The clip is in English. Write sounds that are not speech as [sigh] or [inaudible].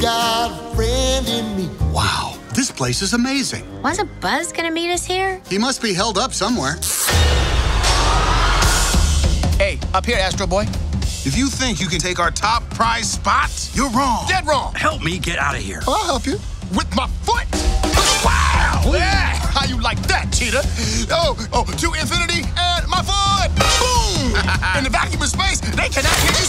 got a friend in me. Wow, this place is amazing. Wasn't Buzz gonna meet us here? He must be held up somewhere. Hey, up here, Astro Boy. If you think you can take our top prize spot, you're wrong. Dead wrong. Help me get out of here. I'll help you. With my foot? Wow! Yeah! How you like that, Cheetah? Oh, oh, to infinity and my foot! Boom! [laughs] In the vacuum of space, they cannot hit